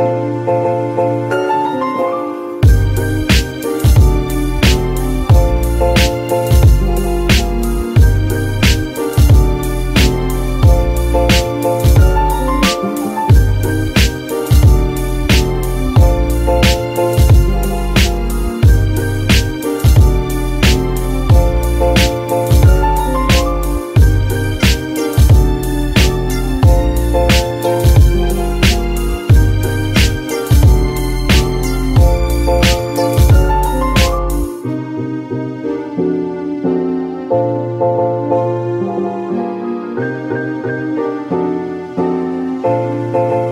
Música Thank